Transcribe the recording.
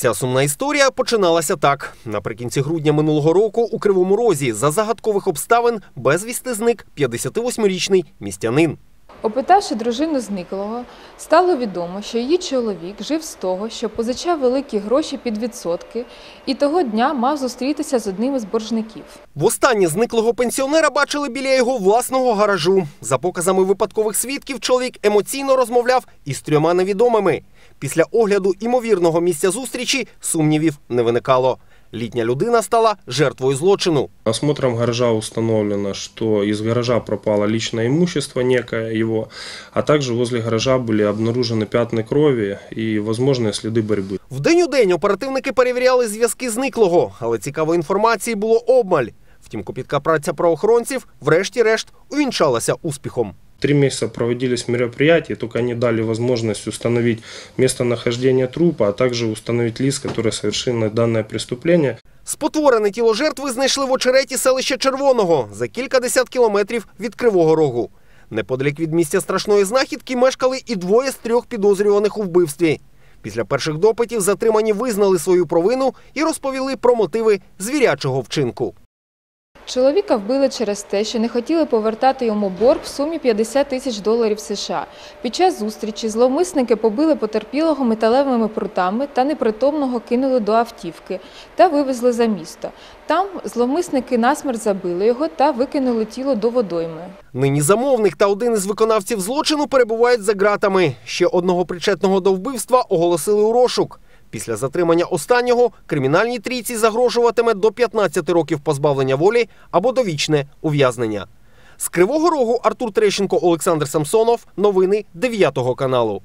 Ця сумна історія починалася так. Наприкінці грудня минулого року у Кривому Розі за загадкових обставин безвісти зник 58-річний містянин. Опитавши дружину зниклого, стало відомо, що її чоловік жив з того, що позичав великі гроші під відсотки, і того дня мав зустрітися з одним із боржників. Востаннє зниклого пенсіонера бачили біля його власного гаражу. За показами випадкових свідків, чоловік емоційно розмовляв із трьома невідомими. Після огляду імовірного місця зустрічі сумнівів не виникало. Літня людина стала жертвою злочину. Осмотром гаража установлено, что из гаража пропало личное имущество некое его, а также возле гаража были обнаружены пятна крови и возможные следы борьбы. Вдень у день оперативники перевіряли зв'язки зниклого, але цікавої інформації було обмаль. Втім, копітка праця правоохоронців, врешті-решт, увінчалася успіхом. Три месяца проводились мероприятия, только они дали возможность установить местонахождение трупа, а также установить лиц, которые совершили данное преступление. Спотворене тіло жертви знайшли в очереті селища Червоного за кількадесят кілометрів від Кривого Рогу. Неподалік від місця страшної знахідки мешкали і двоє з трьох підозрюваних у вбивстві. Після перших допитів затримані визнали свою провину і розповіли про мотиви звірячого вчинку. Чоловіка вбили через те, що не хотіли повертати йому борг в сумі 50 тисяч доларів США. Під час зустрічі зловмисники побили потерпілого металевими прутами та непритомного кинули до автівки та вивезли за місто. Там зловмисники насмерть забили його та викинули тіло до водойми. Нині замовник та один із виконавців злочину перебувають за ґратами. Ще одного причетного до вбивства оголосили у розшук. Після затримання останнього кримінальній трійці загрожуватиме до 15 років позбавлення волі або довічне ув'язнення. З Кривого Рогу Артур Трещенко, Олександр Самсонов. Новини 9 каналу.